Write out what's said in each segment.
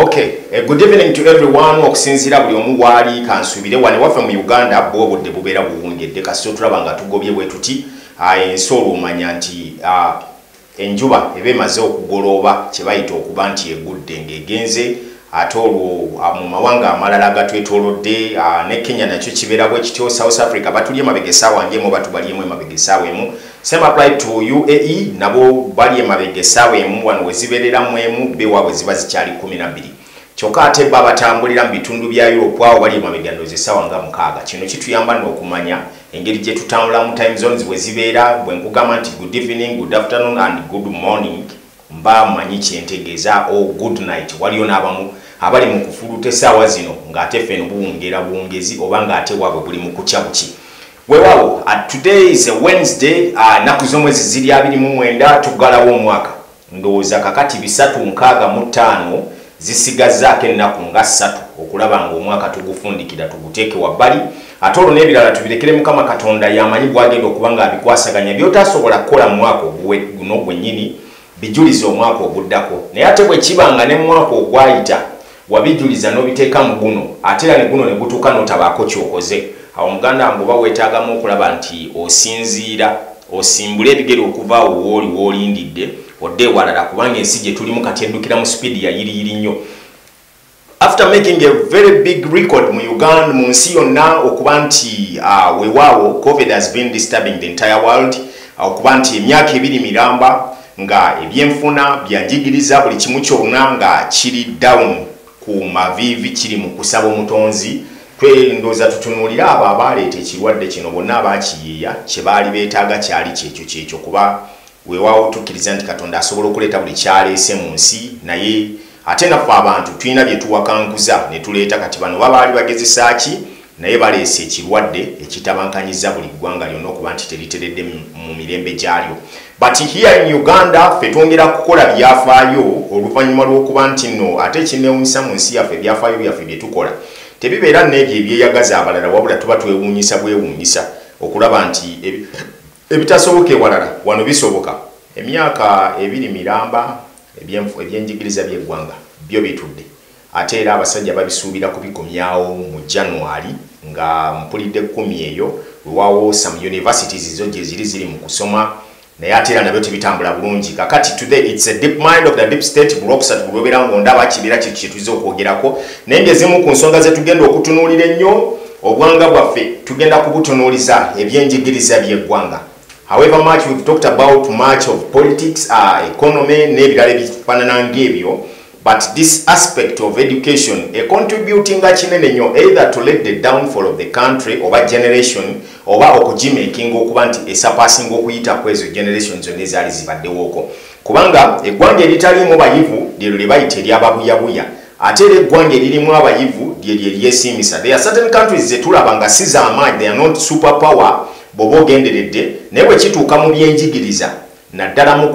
okay uh, good evening to everyone. Okusinziira buli omu waali kansuubire wane waffe mu uganda bwe obudde bubeera buwungedde. Kasito tulaba nga tugobye bwe tuti ensi olwo omanya nti enjuba eba emaze okugolooba kye bayita okuba nti egudde ng'egenze ate olwo mu mawanga amalala agatwetoolodde ne kenya nakyo kibeera bwe kityo south africa. Batuli emabega esaawa ndi emu batubalyemu emabega esaawa emu. Same apply to uae nabo bali emabega esaawa emu. Wano we zibeereramu emu bewaabwe ziba zikyali 12 kyokka ate ba batambulira mu bitundu bya europe awo bali emabega ndozi esaawa nga mukaaga. Kino kituyamba n'okumanya engeri gye tutambulamu time zones bwe zibeera bwe nkugamba nti good evening good afternoon and good morning. Mba manyi kyentegeeza o good night. Waliyo n'abamu abali mu kufuluta essaawa zino ng'ate ffe nobuwungera buwungezi oba ng'ate waabwe buli mu kutya buki weewaawo today is a wednesday nnaku z'omwezi ziri 29 tuggalawo omwaka. Ndowooza kakati 365 zisigazaako ennaku nga ssatu okulaba nga omwaka tugufundikira tuguteeke wabbali. Ate olwo n'ebirala tubirekere mukama katonda yamanyi bwagenda okuba nga abikwasaganya byotasobola kukola mu mwaka guno gwennyini bijulize omwaka oguddako. Naye ate bwe kiba nga ne mwaka ogwayita wabijuliza n'obiteeka mu guno ate era ne guno ne gutuuka n'otabaako kyokoze. Awo muganda wange oba weetaagamu okulaba nti osinziira osimbule ebigere okuva awo wooli woolindidde odde ewalala kubanga ensi gye tulimu kati eddukira mu sipiidi yayiriyiri nnyo. After making a very big record mu uganda mu nsi yonna okuba nti uh, wewaawo covid has been disturbing the entire world okuba nti emyaka ebiri miramba nga ebyenfuna byanjigiriza buli kimu kyonna nga kiri down ku maviivi kiri mu kusaba omutonzi twendooza tutunuulire abo abaleeta ekirwadde kino bonna abakiyiiya kye baali beetaaga kyali kyekyo kyekyo kuba weewaawo tukkiriza nti katonda asobola okuleeta buli kyaleese mu nsi naye ate naffe abantu tulina bye tuwakankuza ne tuleeta. Kati bano babaali bagezesa ki? Naye baleese ekirwadde ekitabankanyiza buli ggwanga lyonna okuba nti teriteredde mu mirembe gyalyo but here in uganda ffe twongera kukola byafaayo oluvannyuma lw'okuba nti nno ate ekinewunyisa mu nsi yaffe ebyafaayo byaffe bye tukola. Tebibeera n'ebyo ebyeyagaza abalala wabula tuba twewuunyisa bwewuunyisa okulaba nti ebitasoboka ewalala wano bisoboka. Emyaka ebiri miramba ebyenjigiriza byeggwanga byo bitudde. Ate era abasajja babisuubira kubikomyawo mu january nga mpulidde kkumi eyo wewaawo some universities zo gye ziri ziri mu kusoma naye ate era nabyo tebitambula bulungi. Kakati today its a deep mind of the deep state bulwokusatu bulwobera ngaondaba kibeera kintu kyetuiza okwogerako. Naye ng'ezimu ku nsonga ze tugenda okutunuulira ennyo obwanga bwaffe tugenda kubutunuuliza ebyenjigiriza by'eggwanga. However much we've talked about much of politics uh, economy n'ebirala ebifaanana ng'ebyo but this aspect of education econtributinga kinene nnyo either to let the downfall of the country oba generation oba okugimakinga okuba nti esapasinga okuyita ku ezo generation zonna ezaali zibaddewooko kubanga eggwanga eritaliimu bayivu lyero lye bayita eryababuyabuya ate era eggwanga eririmu abayivu lyeryo eryesiimisa there are certain countries zetulaba nga si z'amaanyi they are not super power bw'oba ogenderedde naye bwe kituuka mu byenjigiriza naddala mu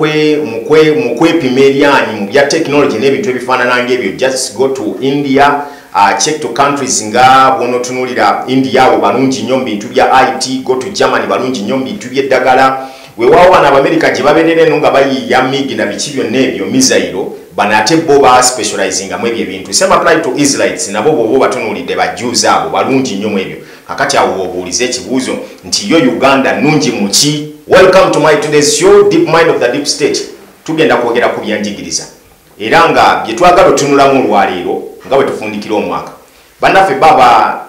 kwepima eryanyi mu bya technology n'ebintu ebifaanana ngaebyo just go to india uh, check to countries nga bwonotunulira india abo balungi nnyo mu bintu bya it go to germany balungi nnyo mu bintu by'eddagala. Weewaawo bano abamerika gye babeerera eno nga bayiiya migi na biki byonna ebyo misairo bano ate bo ba specializingamu ebyo ebintu. Same apply to israelites nabo bwoba obatunuulidde bajuuzi abo balungi nnyo mu ebyo. Kakati awo wobuuliza ekibuuzo nti yo uganda nungi muki welcome to my today's show deep mind of the deep state. Tugenda kwogera ku byanjigiriza. Era nga bye twagala otunulamu olwaleero nga bwe tufundikira omwaka. Bannaffe baba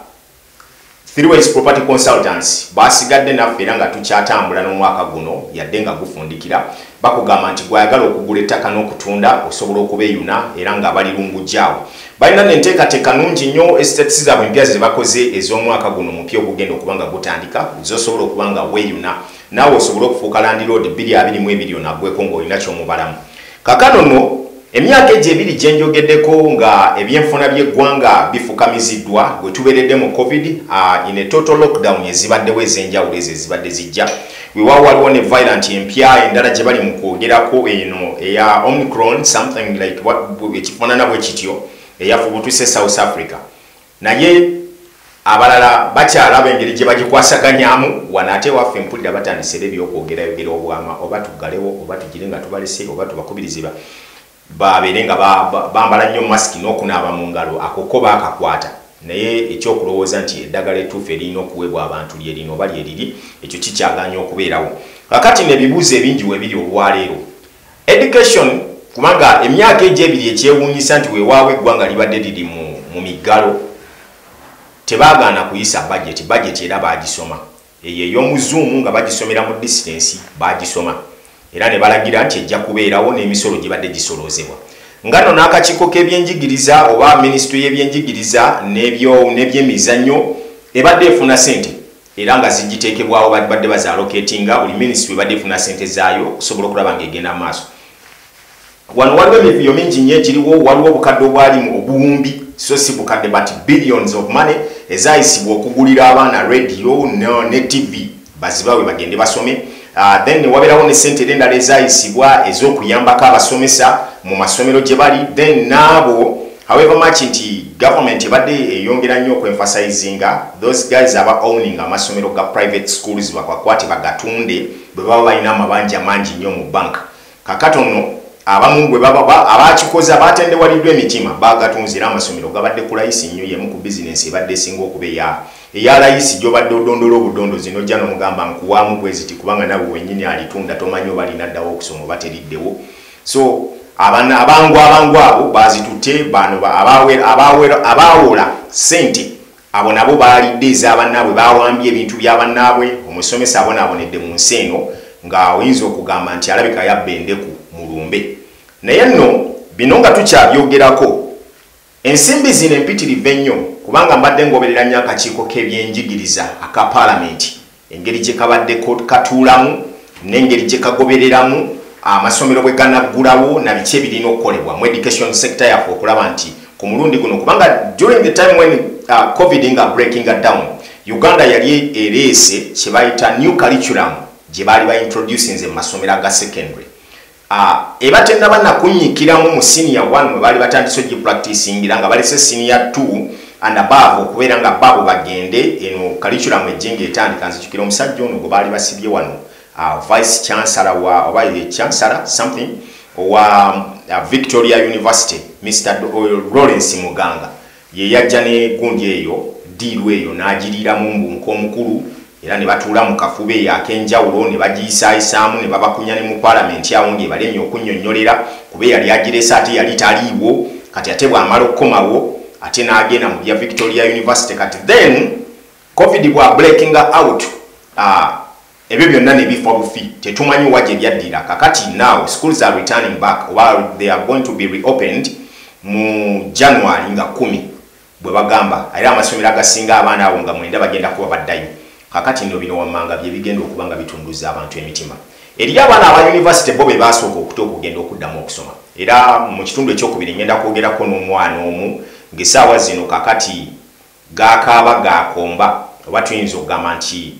threeways property consultants. Basigadde naffe era nga tukyatambula n'omwaka guno yadde nga gufundikira. Bakugamba nti gwayagala okugula ettaka n'okutunda osobola okubeeyuna era nga bali lungujjaawo balina nenteekateeka nungi nnyo estates zaabwe empya ze bakoze ez'omwaka guno mupya ogugenda okuba nga gutandika zosobola okuba nga weeyuna naawe osobole okufuuka landiroad 222 onagweko ng'olina kyomubalamu. Kakano nno emyaka egyo ebiri gye njogeddeko nga ebyenfuna by'eggwanga bifukamiziddwa gwe tubeeredde mu covid uh, in a total lockdown ezibaddewo ez'enjawulo ezo ezibadde zijja. Weewaawo waliwo ne violent empya endala gye bali mu kwogerako eno eya omicron something like ekifaanana bwe kityo eyafubutuse south africa. Naye abalala bakyalaba engeri gye bagikwasaganyamu wano ate waffe mpulira batandisira ebyokwogera yogera obwama oba tuggalewo oba tugire nga tubalese oba tubakubiriziba babeere nga bambala nnyo masiki n'okunaaba mu ngalo akoko baakakwata. Naye ekyokulowooza nti eddagala ettuufu erina okuweebwa abantu lyerino oba lyeriri ekyo kikyaganya okubeerawo. Kakati nebibuuzo ebingi webiri olwaleero. Education kubanga emyaka egyo ebiri ekyewuunyisa nti weewaawo eggwanga libadde liri mu miggalo tebagaana kuyisa bajeti bajeti era bagisoma. Eyo ey'omuzuumu nga bagisomera mu disitansi bagisoma. Era ne balagira nti ejja kubeerawo n'emisolo gibadde gisoloozebwa nga nno n'akakiiko k'ebyenjigiriza oba minisitule y'ebyenjigiriza n'ebyemizannyo ebadde efuna sente era nga zigiteekebwawo badde bazaloketinga buli minisitule ebadde efuna sente zaayo okusobola okulaba ngaegenda mu maaso. Wano waliwo emivuyo mingi nnyo egiriwo waliwo obukadde obwalimu obuwumbi so si bukadde but billions of money ezayisibwa okugulira abaana radio ne tv bazibawe bagende basome. Uh, then wabeerawo ne sente endala ezayisibwa ez'okuyambako abasomesa mu masomero gye bali. Then naabo however much nti government ebadde eyongera nnyo okuemphasizinga those guys aba owning amasomero ga private schools bakakwate bagatunde bwe baba balina amabanja mangi nnyo mu bank. Kakatono abamu baba abakikoze abatendewaliddwa emitima bagatunze era amasomero gabadde kulayisi nnyo yemu ku bizinesi ebadde esinga okuba eya eyalayisi gyobadde odondola obudondo zino ojja nomugamba nkuwaamu bweziti kubanga nawe wenyini alitunda tomanyi oba linaddawo okusoma oba teriddewo. So abangu abangu abo bazitutte bano abaawola sente abo nabo balidde ezabanaabwe bawambye ebintu byabanaabwe omusomesa abonaabonedde mu nsi eno nga oyinza okugamba nti alabika yabba endeku naye nno bino nga tukyabyogerako. Ensimbi zino empitirivu ennyo kubanga mbadde ngoberera nnyo akakiiko k'ebyenjigiriza aka paalamenti. Engeri gye kabadde katuulamu n'engeri gye kagobereramu amasomero bwe ganaggulawo na biki ebirina okukolebwa. Mu education sector yaffe okulaba nti ku mulundi guno kubanga during the time when uh, covid nga breaking down uganda yali ereese kye bayita new curriculum gye baali baintroducinze mu masomero aga secondary uh, ebatenda banakunyikiramu mu senior one mwe baali batandise ogipracticingira nga balese senior two and above okubeera nga baabo bagende eno curriculum ejjenga etandika nzijukira omusajja ono gwe baali basibye wano. Uh, vice chancellor wa oba chancellor something wa uh, victoria university mr lawrence muganga. Ye yajja ne gundi eyo diiru eyo n'agiriiramu mbunka omukulu era ne batuula mu kafuba eyo ak'enjawulo ne bagiyisaayisaamu ne babakunya ne mu paalamenti awo ng'ebalemye okunnyonnyolera kuba yali agirese ate yali taliiwo kati ate bw'amala okukomawo ate n'agenda mu bya victoria university. Kati then covid bwa breaking out uh, ebyo byonna nebifa bufi tetumanyi wa gye byaddira. Kakati now schools are returning back while they are going to be reopened mu january nga 1 bwe bagamba. Era amasomero agasinga abaana abo nga mwenda bagenda kuba baddayo kakati nno bino wammanga bye bigenda okuba nga bitunduza abantu emitima. Eri abaana aba univesity bo be basooka okuta okugenda okuddamu okusoma. Era mu kitundu ekyokubiri ngenda kwogerako n'omwana omu ngaesaawa zino kakati gakaaba gakomba oba tuyinza okugamba nti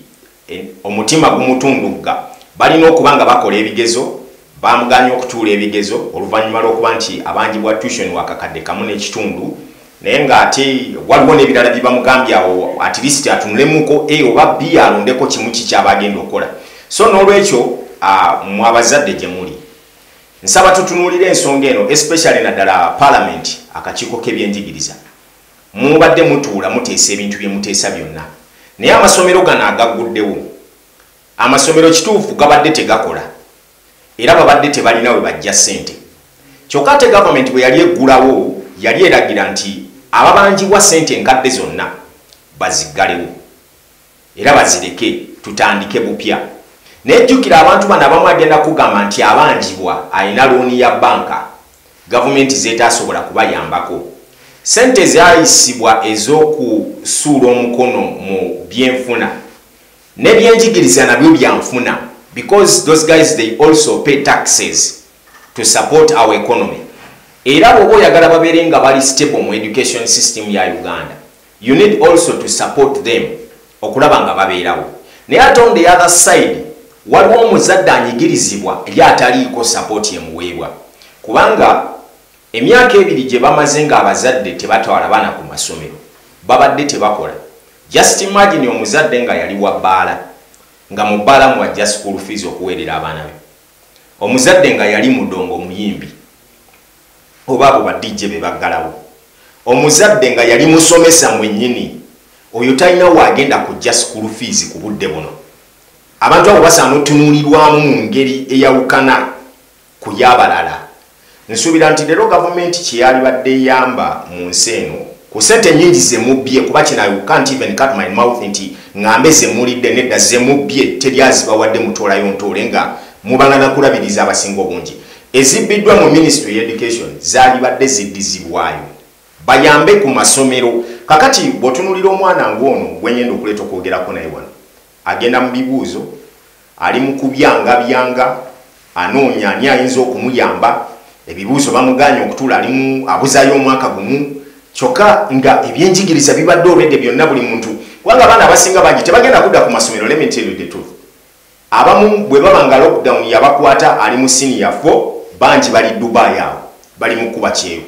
omutima gumutundugga. Balina okuba nga bakola ebigezo bamuganya okutuula ebigezo oluvannyuma lwokuba nti abanjibwa tution wakakadde kamu n'ekitundu naye ngaate waliwo n'ebirala byebamugambye awo at least atunulemuko a oba b alondeko kimu kikyaba agenda okukola. So n'olwekyo mu abazadde gye muli. Nsaba tutunuulira ensonga eno especially naddala paalamenti akakiiko k'ebyenjigiriza. Mubadde mutuula muteesa ebintu bye muteesa byonna. Naye amasomero gano agagguddewo amasomero kituufu gabadde tegakola. Era babadde tebalina we bajja ssente. Kyokka ate gavumenti bwe yali eggulawo yali eragira nti ababanjibwa ssente enkadde zonna baziggalewo era bazireke tutandike bupya. Nejjukira abantu bano abamu agenda kugamba nti abanjibwa alina looni ya banka gavumenti zetasobola kubayambako. Sente zayisibwa ez'okusuula omukono mu byenfuna nebyenjigiriza nabyo byanfuna because those guys they also pay taxes to support our economy era bwoba oyagala babeere nga bali stable mu education system ya uganda you need also to support them okulaba nga babeerawo. Naye ate on the other side waliwo omuzadde anyigirizibwa eri ataliiko support emuweebwa kubanga emyaka ebiri gye bamaze nga abazadde tebatwala baana ku masomero babadde tebakola. Just imagine omuzadde nga yali wa bbaala nga mu bbaala muwajja school fees okuweerera abaana be. Omuzadde nga yali mudongo muyimbi oba abo badijje be baggalawo omuzadde nga yali musomesa mwennyini oyo talina waagenda kujja school fees ku budde buno. Abantu abo basaana otunuulirwamu mu ngeri eyawukana ku y'abalala. Nsuubira nti leero gavumenti kyeyalibadde eyamba mu nsi eno ku sente nyingi zemubbye kuba kino can't even cut my mouth nti ŋambe zemulidde nedda zemubbye teryazibawadde mutoolayo ntoole nga mubangana kulabiriza abasinga obungi ezibbiddwa mu ministry education zaalibadde ziddizibwayo. Bayambe ku masomero. Kakati bw'otunulira omwana ng'ono gwenyenda okuleeta okwogerako naye wano. Agenda mu bibuuzo ali mu kubyangabyanga anoonya ani ayinza okumuyamba. Ebibuuzo bamuganya okutuula alimu abuzayo omwaka gumu. Kyokka nga ebyenjigiriza bibadde olwedde byonna buli muntu. Kubanga abaana abasinga bangi tebagenda kudda ku masomero lemeteredetru abamu bwe baba nga lockdown yabakwata ali mu siniya 4 bangi bali dubai awo bali mu kuba kyeyo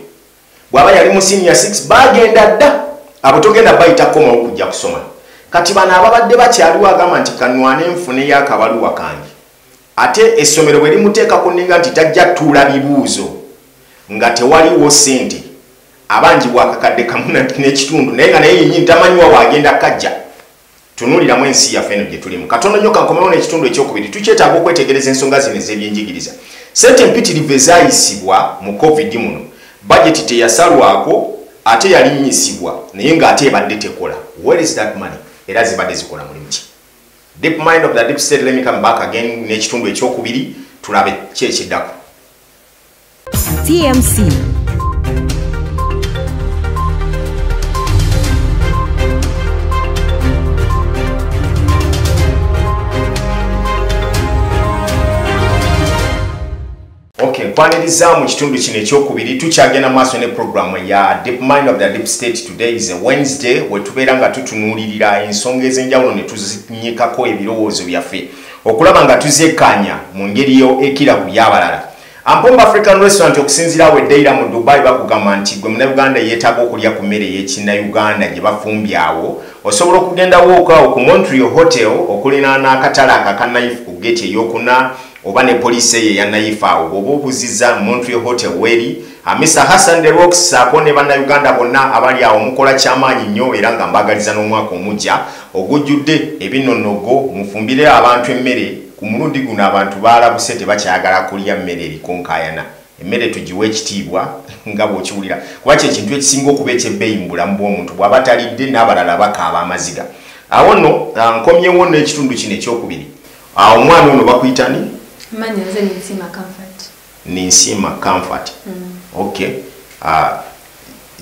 bw'aba yali mu siniya 6 bagenda dda abo togenda bayitakomawo kujja kusoma. Kati bano ababadde bakyaliwo agamba nti kanwane nfuneyo akabaluwa kange. Ate essomero bwe limuteekako ninga nti tajja tuula bibuuzo nga tewaliwo sente abangi bwakakadde kamu n'ekitundu naye nga naye yenyini tamanyiwa waagenda kajja. Tunuliramu ensi yaffe eno gye tulimu. Katono nnyo kankomewo n'ekitundu ekyokubiri tukyetaaga okwetegereza ensonga zino ez'ebyenjigiriza sente empitirivu ezayisibwa mu covid muno bajeti teyasalwako ate yalinyisibwa naye ng'ate ebadde tekola. Where is that money? Era zibadde zikola mulimu ki? Deep mind of the deep state let me come back again n'ekitundu ekyokubiri tulabe ki ekiddako tmc okay nkwaniriza mu kitundu kino ekyokubiri tukyagenda maaso ne programu ya deep mind of the deep state today. Is a wednesday wetubeera nga tutunuulirira ensonga ez'enjawulo ne tuzinyikako ebirowoozo byaffe. Okulaba nga tuzekkaanya mu ngeri yo ekira ku byabalala. Ampomba african restaurant okusinziira awo eddeira mu dubai bakugamba nti gwe munauganda yeetaaga okulya ku mmere ey'ekinnauganda gye bafumbye awo osobola okugendawo okaawo ku montreal hotel okulinaana akatale akakanayifu ku geti eyokuna oba ne poliisi eyo eya nayifa awo. Bw'oba obuziza montreal hotel weri mr hassan the rocks saako ne bannayuganda bonna abali awo mukola kyamaanyi nnyo era nga mbagaliza n'omwaka omujja ogujjudde ebinnonogo mufumbire abantu emmere. Ku mulundi guno abantu baalabuse tebakyagala kulya mmere erikonkayana emmere tugiwa ekitiibwa nga bw'okiwulira. Kuba kyekintu ekisinga okuba ekyebbeeyi mu bulamu bw'omuntu bw'aba talidde n'abalala bakaaba amaziga. Awo nno nkomyewo n'ekitundu kino ekyokubiri. Awo omwana ono bakuyitani Manya nze ninsima comfort. ninsiima comfort. Okay. Uh,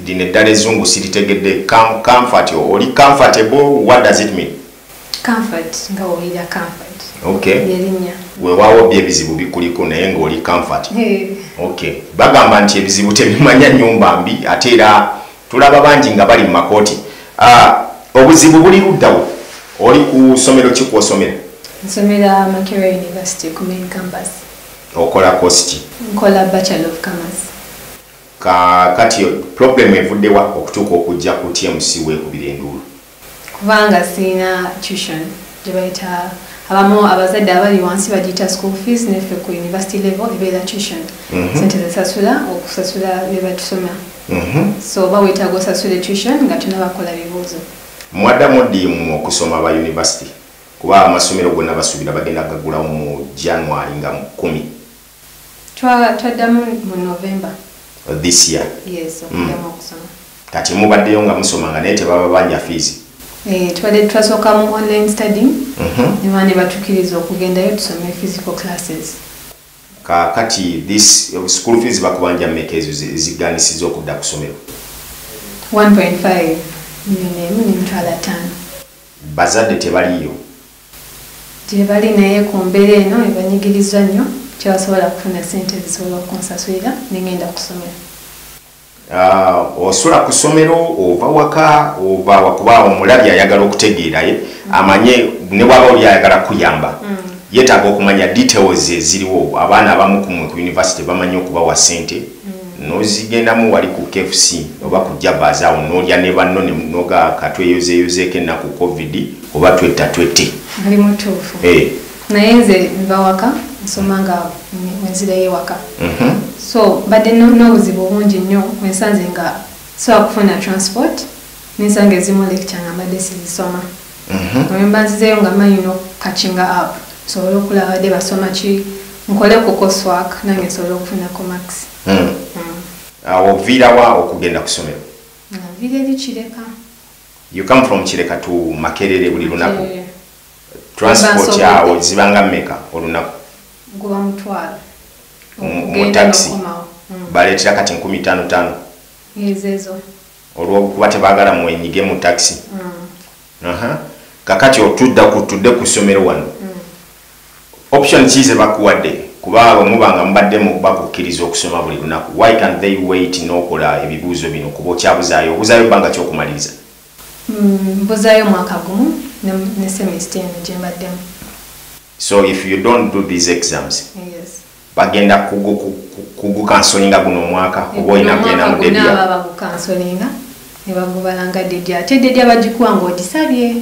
lino eddala ezzungu siritegedde Com- comfort oli comfortable? What does it mean? Comfort nga owulira comfort. okay. Yerinnya. weewaawo byo ebizibu bikuliko naye ng'oli comfort. Okay. Bagamba nti ebizibu tebimanya nyumba mbi ate era tulaba bangi nga bali mu makooti. Uh, obuzibu buli luddawo oli ku ssomero ki kwosomera Nsomera Makerere University ku main campus. okola kosti Nkola Bachelor of Commerce. ka kati problem evuddewa okutuuka okujja ku tmc weekubira enduulu Kubanga sina tuition gye bayita abamu abazadde abali wansi bagiyita school fees neffe ku university level ebeera tuition. Mhm. Sente zesasula okusasula bye batusoma. Mhm. So oba weetaaga osasule tuition nga tunabakola bibuuzo. mwaddamu ddiimu okusoma aba univesity kuba amasomero gonna basuubira bagenda gagulawo mu january nga mu kumi. Twa- Twaddamu mu November. this year. Yes, okusoma. kati mubaddeyo nga musomanga naye tebaba banja fees. Eh, twadde twasooka mu online studying Mhm. ne baa ne batukkiriza okugendayo tusome physical classes. Ka kati this school fees bakubanja mmeka ezo zi- ziganisiza okudda ku ssomero? 1.5 milioni emu n'emitwalo ataano bazadde tebaliyo gye bali naye ku mbeera eno ebanyigiriza nnyo kyebasobola kufuna sente zisobola okunsasulira negenda kusomera. Ah, osula ku ssomero ova waka ova wakuba omulabi ayagala okutegeeraye amanye ne bwaba oli ayagala kuyamba yeetaaga okumanya details eziriwo. Abaana abamu kumwe ku univesity bamanyi okubawa sente nozigendamu wali ku kfc oba ku jabas awo nolya ne banno noga katweyozeeyozeeko ennaku covid oba twetta twette. Ali mutuufu. Eh, naye nze nva waka nsoma nga wenzirayo ewaka Mhm. so badde no- n'obuzibu bungi nnyo wensanze nga sobola kufuna transport nensanga ezimu lecture nga mbadde sizisoma. Mhm. olwemba nzizeyo nga manyi nokakinga app nsobole okulaba badde basoma ki nkole ku coswork nange nsobole okufunako max Mm. awo oviirawa okugenda ku ssomero nga vira eri kireka. You come from kireka to makerere buli lunaku? Transport nsobodde. yawo zibanga mmeka olunaku guba mutwalo. Mu- mu okugenda taxi. n'okomawo. Mm. baleetera kati 55 ezezo olwokuba tebaagala mwenyige mu taxi? Kakati otudda ku tudde ku ssomero wano option ki ze bakuwadde kuba abamu banga mubadde mu bakukkiriza okusoma buli lunaku. Why can they wait n'okola ebibuuzo bino kuba okyabuzaayo obuzaayo bbanga kyokumaliriza. Mm, mbuzaayo mwaka gumu ne semester eno gye mbaddemu. So if you don't do these exams yes. bagenda kugu- ku- ku- kugukansolinga guno omwaka oba olina kugenda mu dedya aba bagukansolinga ne bagubalanga dedya ate dedya bagikuwa ng'ogisabye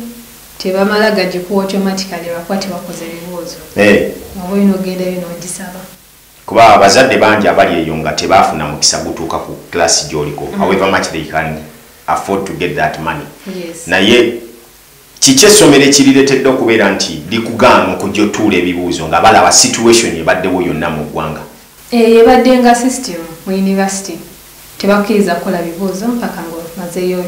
tebamala gagikuwa automatically lwakuba tebakoze ebibuuzo Eh, oba olina ogendayo n'ogisaba kuba abazadde bangi abali eyo nga tebaafuna mukisa gutuuka ku class gy'oliko however much they can afford to get that money. Naye kiki essomero ekiriretedde okubeera nti likugaana okujja otuula ebibuuzo nga balaba situation ebaddewo yonna mu ggwanga? Eyo ebadde nga system mu university. Tebakkiriza kukola bibuuzo mpaka ng'omazeyo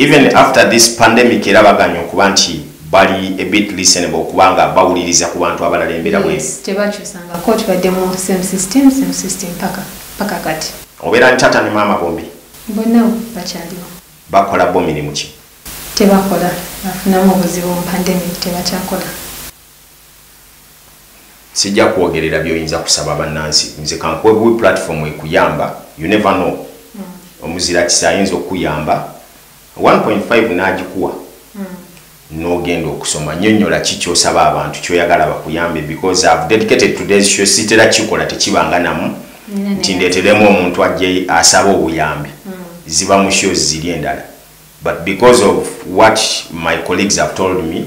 even after this pandemic era baganya okuba nti bali a bit listenable okubanga bawuliriza ku bantu abalala embeera bwe. Yes, tebakyusangako tubadde mu same system same system paka paka kati. Obeera ni tata ne maama bombi bonna bakyaliwo. bakola bo mirimu ki tebakola bafunamu obuzibu mu pandemic tebakyakola. Sijja kwogerera byoyinza kusaba bannansi. Nze kankwebwi platform ekuyamba you never know. Omuzira kisa ayinza okuyamba 1.5 n'agikuwa. N'ogenda okusoma nyonnyola ki kyosaba abantu kyoyagala bakuyambe because i've dedicated to this show sitera kikola tekibanga namu. Nti ndeeteremu omuntu ajje asaba obuyambi. Ziba mu shows ziri endala. But because of what my colleagues have told me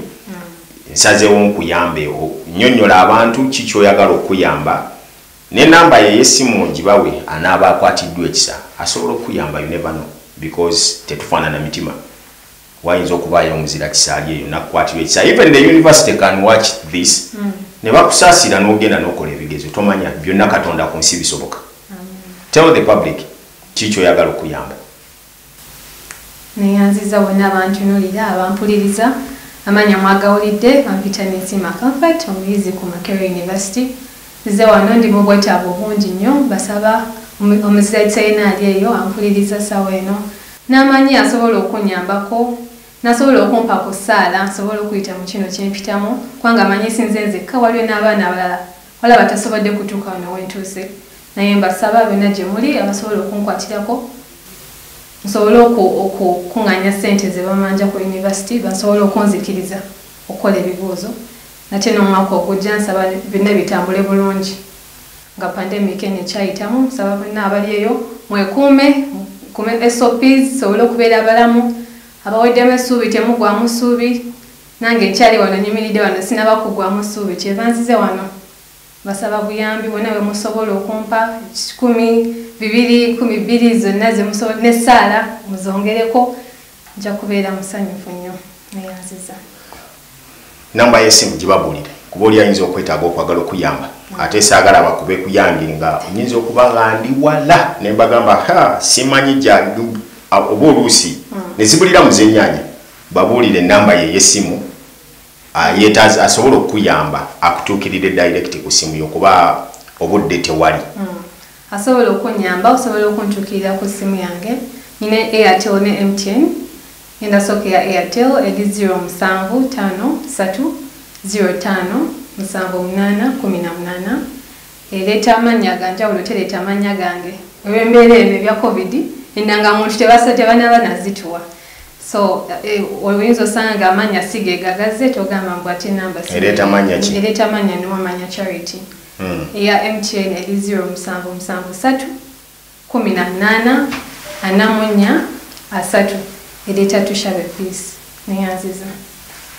nsazeewo nkuyambe. O- nnyonnyola abantu kikyoyagala okuyamba nenamba ye yesimu ogibawe anaaba akwatiddwa ekisa. Asobola okuyamba you never know because tetufaanana mitima wayinza okubaayo omuzira kisaali eyo nakukwatirwa ekisa even the university can watch this. Ne bakusaasira n'ogenda n'okola ebigezo tomanya byonna katonda ku nsi bisoboka. Tell the public kikyoyagala okuyamba? Neyanziza bonna abantunuulira abampuliriza amanya mwagawulidde bampita nensima comfort omuyizi ku makere university. Nze wano ndi mu bwetaavu bungi nnyo basaba omu- omuzira kisaina ali eyo ampuliriza sawa eno. N'amanyi asobola okunyambako nasobola okumpa ku ssaala nsobole okuyita mu kino kyempitamu kubanga amanyi sinze nzekka waliwo n'abaana abalala wala batasobodde kutuuka wano wentuuse naye mbasaba byonna gye muli abasobola okunkwatirako nsobole oku- okukuŋŋaanya ssente ze bamanja ku university basobole okunzikiriza okukola ebibuuzo. Nate n'omwaka ogujja nsaba byonna bitambule bulungi nga pandemic eno ekyayitamu nsaba bonna abali eyo. Mwekuume kume sops sobole okubeera abalamu. Abaweddemu essuubi temugwamu ssuubi. Nange nkyali wano nyimiridde wano sinaba kugwamu ssuubi. Kyeva nzize wano. Basaba buyambi bwonna bwe musobola okumpa kikumi bibiri kumi bbiri zonna zemusobola nessaala muzongereko. Nja kubeera musanyufu nnyo. Neyanziza namba yesimu gibabuulire. Kuba oli ayinza okwetaaga okwagala okuyamba ate saagala bakube kuyambye nga oyinza okuba nga ndi wala ne mbagamba ha simanyi gya oba oluusi ne zibulira muzenyanya babuulire enamba ye yesimu asobola okukuyamba akutuukirire direct ku simu yo kuba obudde tewali. Asobola okunyamba osobola okuntuukirira ku ssimu yange. Nina airtel ne mtn genda sooka ya airtel eri 0753057818 ereeta amannya ganjawulo tereeta amannya gange. Olw'embeera eno ebya covid endangamuntu tebanaba nazituwa. So eh, oyinza osanga nga amannya sigegagaze togamba mbu ate namba Ereeta mannya ereeta amannya niwamanya charity. Mm. eya mtn eri 0773 18 44 asatu. Ereeta tushabe peace neyanziza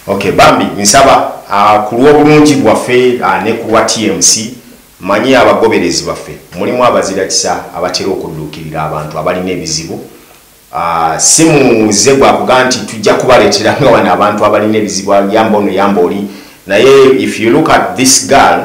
okay bambi nsaba uh, ku lw'obulungi bwaffe uh, ne ku lwa tmc manyi abagoberezi baffe. Mulimu abazirakisa abatera okudduukirira abantu abalina ebizibu. Uh, si muze gwakuga nti tujja kubaleetera nga wano abantu abalina ebizibu yamba ono yamba oli. Naye if you look at this girl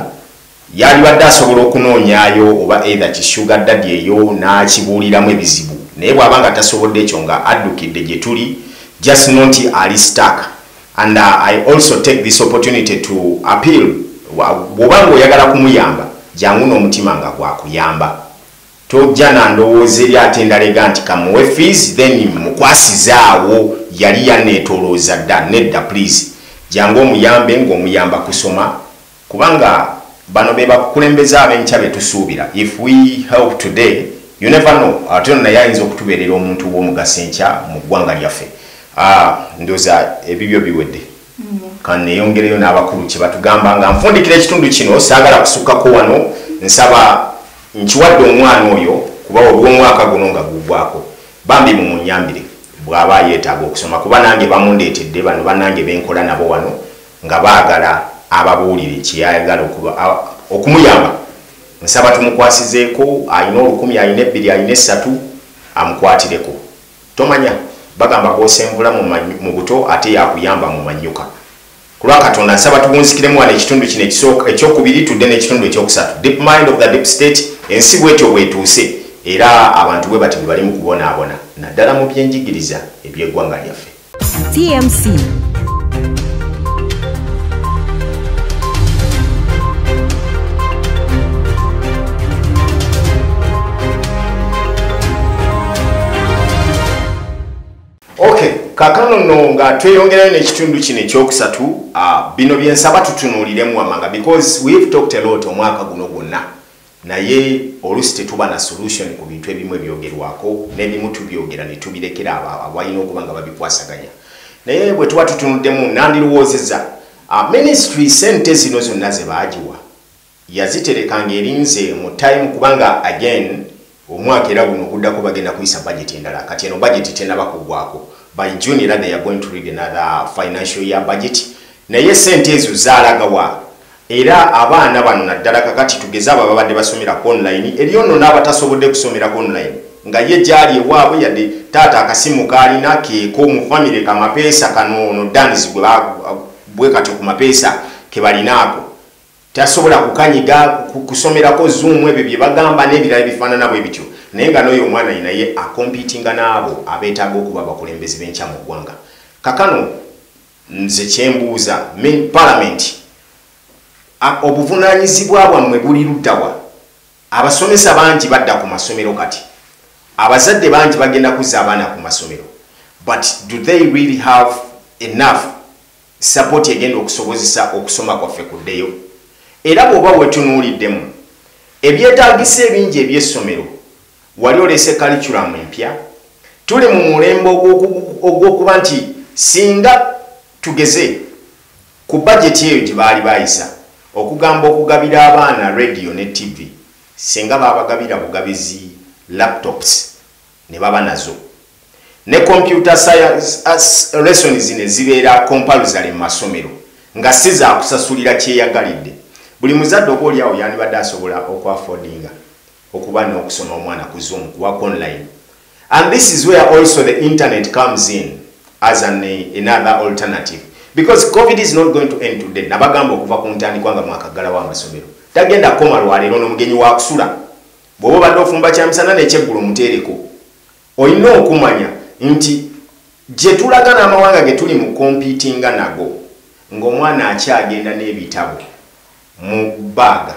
yalibadde asobola okunoonyayo oba either kisuga ddadi eyo n'kibuuliramu ebizibu. Naye bw'aba nga tasobodde ekyo nga addukidde gye tuli just know nti ali stark and uh, i also take this opportunity to appeal bw'oba ngaoyagala kumuyamba jangu n'omutima nga gwakuyamba tojja nandowooza eri ate ndalega nti kamuwe fees then mukwasizaawo yali yaneetolooza dda nedda please. Jangu omuyambe ng'omuyamba kusoma kubanga bano be bakukulembeza ab'enkya be tusuubira. If we help today you never know. Ate no naye ayinza okutubeerera omuntu w'omugaso enkya mu ggwanga lyaffe ndooza ebibyo biwedde. Kaneyongereyo n'abakulu kye batugamba nga nfundikira ekitundu kino saagala kusukkako wano nsaba nkiwadde omwana oyo kuba olw'omwaka guno nga gugwako bambi mumunyambire bw'aba yeetaaga okusoma kuba nange bamundeetedde bano bannange benkola nabo wano nga baagala ababuulire kyeyayagala okumuyamba. Nsaba tumukwasizeeko ayina olukumi ayina ebbiri ayina essatu amukwatireko. Tomanya bagamba gwosenvula mu buto ate yakuyamba mu manyuka. Kulwa katonda nsaba tuwunzikiremu wano ekitundu kino ekyokubiri tudde n'ekitundu ekyokusatu. Deep mind of the deep state ensi bwetyo bwetuuse era abantu bwe bati bwe bali mu kubonaabona naddala mu byenjigiriza ebyeggwanga lyaffe. Tmc kakano nno nga tweyongerayo n'ekitundu kino ekyokusatu uh, bino byensaba tutunuuliremu wamanga because we've talked a lot omwaka guno gwonna. Naye olusi tetuba na solution ku bintu ebimu ebyogerwako n'ebimu tubyogera ne tubirekera abalina okuba nga babikwasaganya. Naye bwe tuba tutunuddemu nandirowoozeza uh, ministry sente zino zonna ze baagiwa yaziterekanga erinze mu time kubanga again omwaka era guno okuddako bagenda kuyisa budget endala. Kati eno budget tenaba kugwako by june era they are going to read another financial year budget. Naye sente ezo zaalagawa. Era abaana bano naddala kakati tugeze abo babadde basomerako online. Eriyo nno n'abatasobodde kusomerako online. Nga ye gyali ewaabwe yadde taata akasimu kaalina keeko mu famire kamapeesa kano no danis bwe katyo ku mapeesa ke balinaako. Tasobola kukanyiga kusomerako zoom ebyo bye bagamba n'ebirala bifaanana bwe bityo naye nga n'oyo omwana naye akompitinga n'abo abeetaaga okuba abakulembezi b'enkya mu ggwanga. Kakano nze kyembuuza palamenti obuvunaanyizibwa bwammwe buli luddawa abasomesa bangi badda ku masomero kati. Abazadde bangi bagenda kuzza abaana ku masomero. But do they really have enough support egenda okusobozesa okusoma kwaffe kuddeyo era bw'oba wetunuuliddemu ebyetaagisa ebingi ebyessomero wali olese kaliculamu empya. Tuli mu mulembe ogw'okuba nti singa tugeze ku bajeti eyo gye baali bayisa okugamba okugabira abaana radio ne tv singa babagabira bugabizi laptops ne baba nazo. Ne computer science lessons ne zibeera compulsory mu masomero nga si zakusasulira kyeyagalidde. Buli muzadde oba oliawo yandibadde asobola okwaffordinga okuba n'okusoma omwana ku zoom kuwaka online. And this is where also the internet comes in as an, another alternative. Because covid is not going to end today. Nabagamba okuva ku ntandikwa nga mwakaggalawo amasomero tagenda koma lwaleero n'omugenyi wakusula bw'oba obadde ofumba kyamisana nekyeggulo omuteereko olina okumanya nti gye tulaga n'amawanga ge tuli mu kompitinga nago ng'omwana akyagenda n'ebitabo mu baaga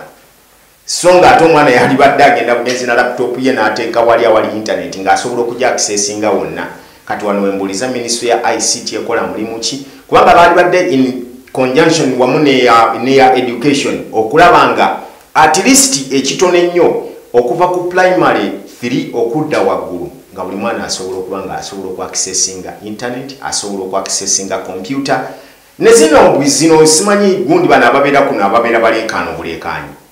so nga ate omwana yalibadde agenda bugenzi na laputopu ye n'ateeka wali awali intaneti ng'asobola okujja akisesinga wonna. Kati wano wembuliza minisitule ya ict ekola mulimu ki? Kubanga baali badde in conjunction wamu neya education okulaba nga at least ekitono ennyo okuva ku primary 3 okudda waggulu. Nga buli mwana asobola okuba nga asobola okwakisesinga internet asobola okwakisesinga computer. Ne zino zino simanyi gundi bano ababeera kuno ababeera baleekaano buleekaanyi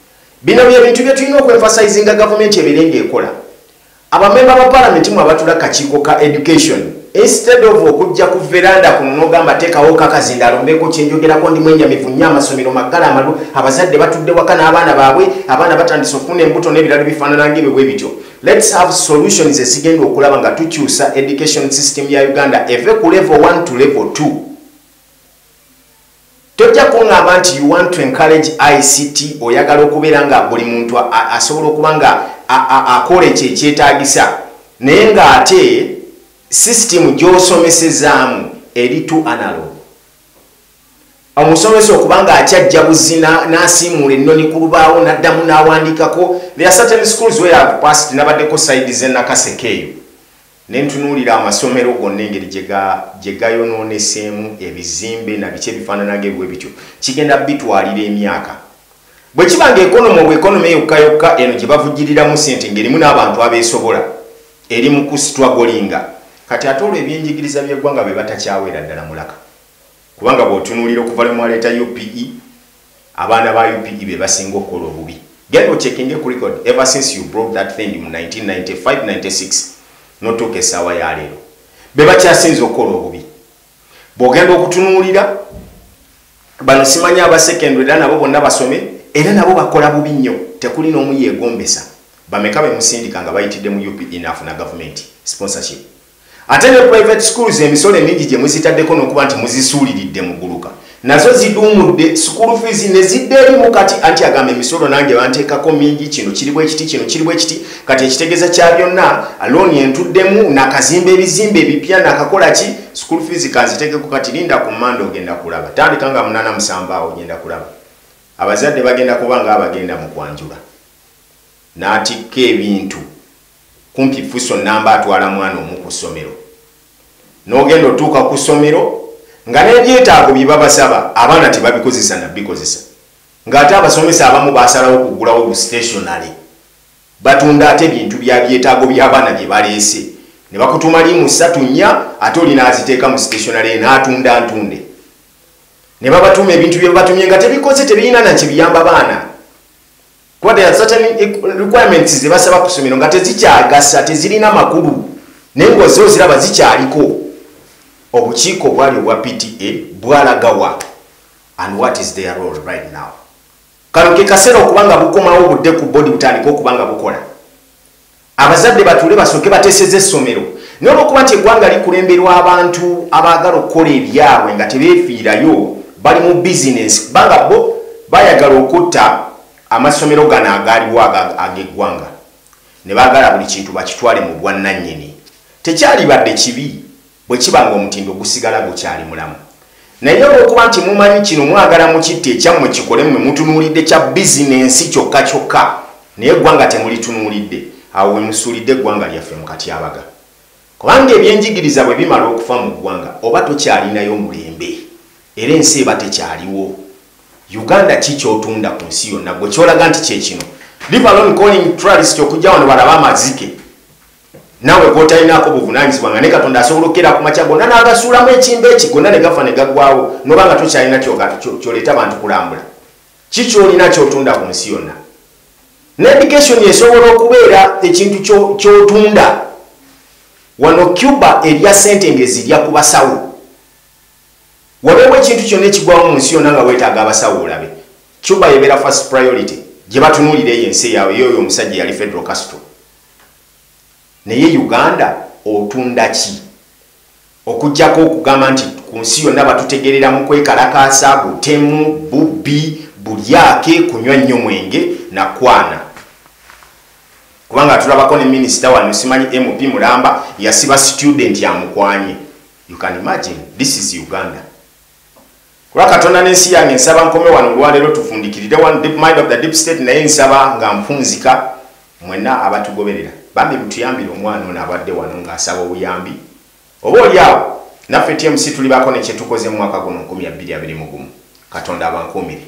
bino byebintu bye tulina okwemfasizinga gavumenti ebeere ngaekola abamemba ba palamenti mu abatula kakiiko ka education. Instead of okujja ku veranda kuno nogamba teekawo kakazinda alombeko kyenjogerako ndi mwenyamivu nnyo amasomero maggala amalu abazadde batudde waka n'abaana baabwe abaana batandise okufuna embuto n'ebirala bifaanananga ebyo bwe bityo. Lets have solutions ezigenda okulaba nga tukyusa education system ya uganda eve ku level 1 to level 2 tojja kuŋŋamba nti you want to encourage ict oyagala okubeera nga buli muntu asobola okuba nga akola ekyo ekyetaagisa. Naye ng'ate sisitemu gy'osomesezaamu eri to analog. Omusomesa okuba nga akyajja buzi n'asiimuula ennoni ku lubaawo n'addamu n'awandiikako there are certain schools where have passed nabaddeko saidi zennakaseke eyo nentunuulira amasomero gonna engeri gye gayonooneseemu ebizimbe na biki ebifaananaga ebwe bityo kigenda bitwalira emyaka. Bwe kiba nga ekonomi obw ekonomi eyokka yokka eno gye bavugiriramu sente ng'erimu n'abantu abeesobola. Eri mu kusitwagolinga kati ate olwo ebyenjigiriza byeggwanga bwe batakyawera ddala mulaka. Kubanga bw'otunuulira okuva lwe mwaleeta upe abaana ba upe be basinga okukola obubi. Genda ocekinge ku record ever since you broke that thing mu 1995-96 notuuka essaawa ya leero. Be bakyasinza okukola obubi. Bw'ogenda okutunuulira bano simanya abasekendwe era nabo bonna basome era nabo bakola bubi nnyo. Tekuli n'omu yeegombesa. Bameka bemusindika nga bayitidde mu upe nafuna gavumenti sponsorship. Ate ne private schools emisolo emingi gye muzitaddeko n'okuba nti muzisuuliridde muguluka nazo ziduumudde school fees ne zidde erimu. Kati anti agamba emisolo nange banteekako mingi kino kiri bwe kiti kino kiri bwe kiti kati ekitegeeza kya byonna looni entuddemu nakazimba ebizimbe ebipya nakakola ki? School fees kanzitekeko kati linda ku mmanda ogenda kulaba. Tandika nga munana musanvu awo ogenda kulaba. Abazadde bagenda kuba nga abagenda mu kwanjula. N'atikka ebintu. Kumpi fuso namba atwala mwana omu ku ssomero. N'ogenda otuuka ku ssomero nga n'ebyetaago bye babasaba abaana tebabikozesa nabikozesa ng'ate abasomesa abamu basalawo okugulawo bu stationary. Batunda ate ebintu bya byetaago by'abaana bye baleese. Ne bakutuma limu ssatu nnya ate olina aziteeka mu stationary n'atunda ntunde ne babatuma ebintu bye babatumye nga tebikoze tebirina nakye biyamba baana. Kuba there are certain requirements ze basaba ku ssomero nga tezikyagasa tezirina makulu. Naye ngaoziwo ziraba zikyaliko obukiiko bwali obwa pta bwalagawa. And what is their role right now? Kano ke kaseera okubanga bukomawo budde ku bodi butandika okubanga bukola. Abazadde batuule basooke bateeseza essomero. Naye olwokuba nti eggwanga likulemberwa abantu abaagala okukola ebyabwe nga tebeefiirayo bali mu bizinesi kubanga bo bayagala okutta amasomero gano agaaliwo ag'eggwanga. Ne baagala buli kintu bakitwale mu bwannannyini. Tekyalibadde kibi bwe kiba nga omutindo gusigala gukyali mulamu. Naye olwokuba nti mumanyi kino mwagala mukitta ekyammwe kikole mmwe mutunuulidde kya bizinensi kyokka kyokka naye eggwanga temulitunuulidde awo we musuulidde eggwanga lyaffe mu katyabaga. Kubanga ebyenjigiriza bwe bimala okufa mu ggwanga oba tokyalinayo mulembe era ensi eba tekyaliwo. Uganda ki kyotunda ku nsi yonna? Gwe kyolaga nti kyekino livalon calling tralist okujja wano balaba amazike naawe gotalinako buvunanyizibwa nga ne katonda asobola okukera ku makya gonna n'agasuulamu ekimba eki gonna ne gafa ne gaggwawo noba nga tokyalina kyoleeta bantu kulambula. Ki kyolina kyotunda ku nsi yonna? Needication esobola okubeera ekintu kyotunda. Wano cuba erya sente ngezirya ku basawo. Wabeewo ekintu kyonna ekigwawo mu nsi yonna nga weetaaga abasawo olabe. Cuba yebeera first priority gye batunuulira eyo ensi yaabwe yoyo omusajja yali federal castro naye uganda otunda ki? Okugjako okugamba nti ku nsi yonna batutegerera mu kwekalakaasa butemu bubbi bulyake kunywa nnyo mwenge nakwana kubanga tulabako ne minisita wano simanyi mp mulamba yasiba student yamukwanye you can imagine this is uganda. Kuba katonda n'ensi yange nsaba nkome wano olwaleero tufundikirire one deep mind of the deep state naye nsaba nga mpunzika mwenna abatugoberera bambi mutuyambire omwana ono abadde wano ng'asaba obuyambi. Oba oli awo? Naffe tmc tulibako nekyetukoze mu mwaka guno 2021 katonda abankuumire